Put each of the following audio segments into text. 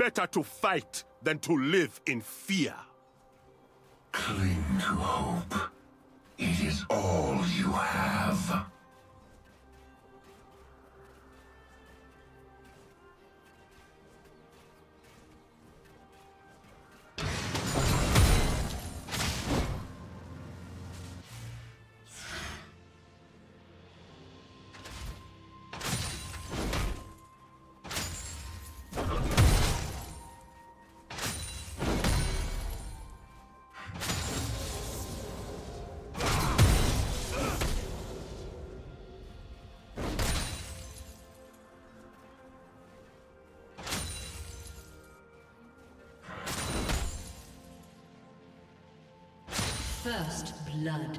better to fight than to live in fear. Cling to hope. It is all you have. First blood.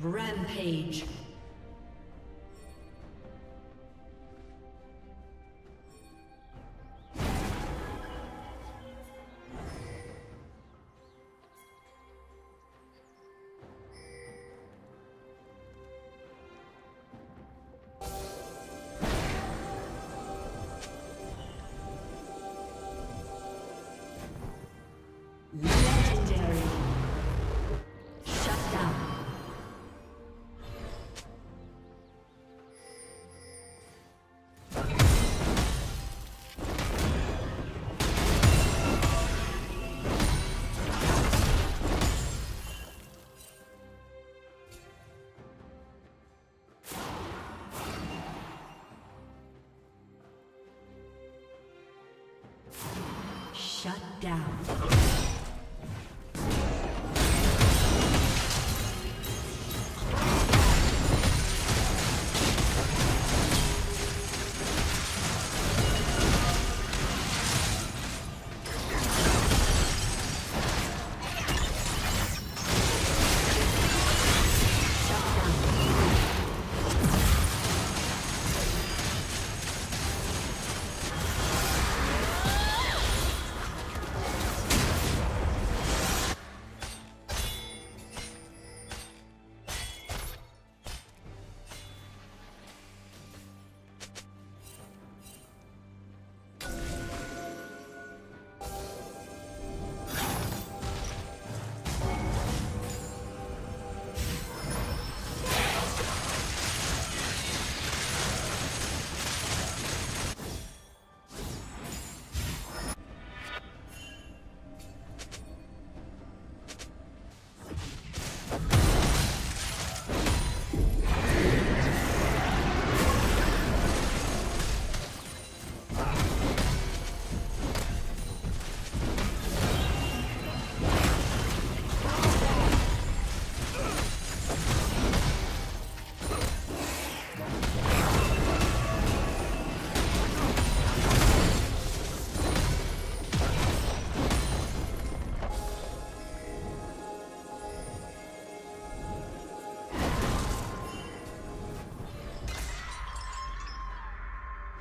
Rampage. Shut down.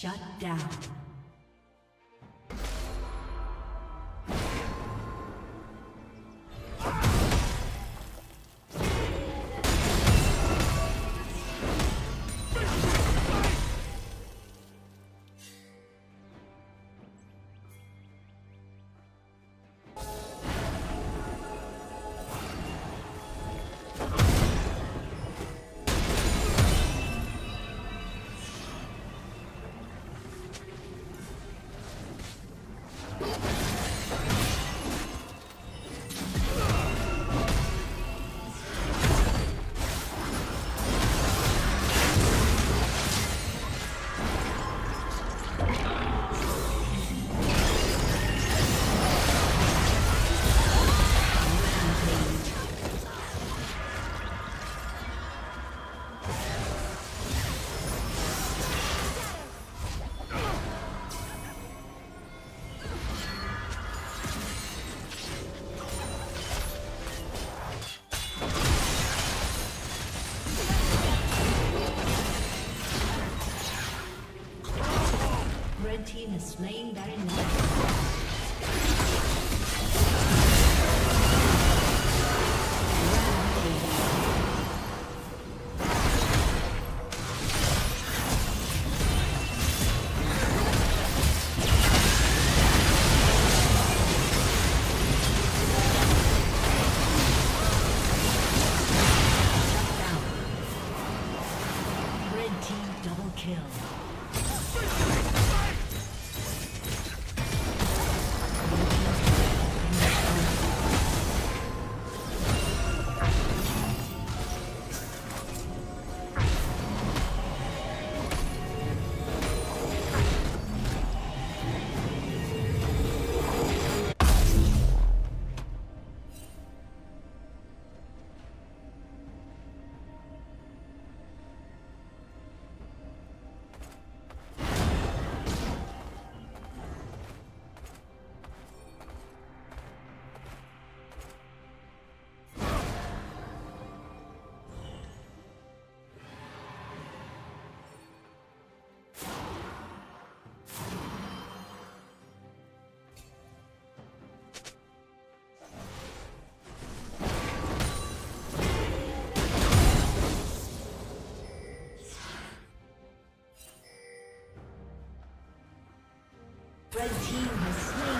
Shut down. Red team has slain